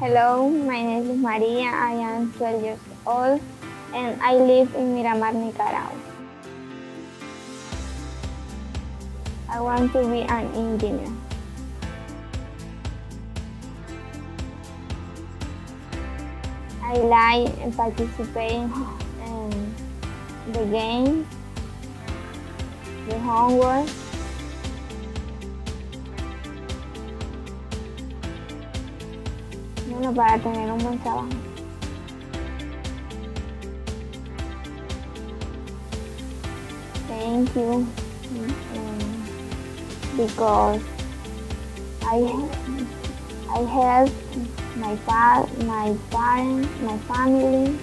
Hello, my name is Maria. I am 12 years old and I live in Miramar, Nicaragua. I want to be an engineer. I like participating in the games, the homework, bueno, para tener un buen trabajo. Thank you. Um, because I I help my pa my parents, my family.